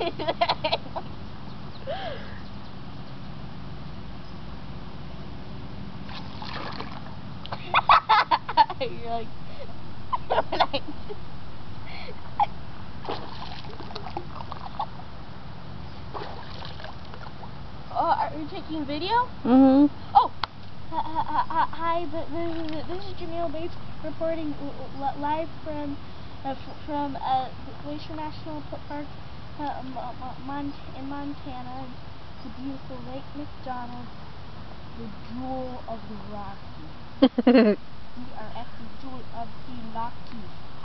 You're like, Oh, are you taking video? Mm-hmm. Oh, hi, this is Jamil Bates reporting live from uh, from uh, Glacier National Park uh, in Montana. The beautiful Lake McDonald, the jewel of the Rockies. we are at the jewel of the Rockies.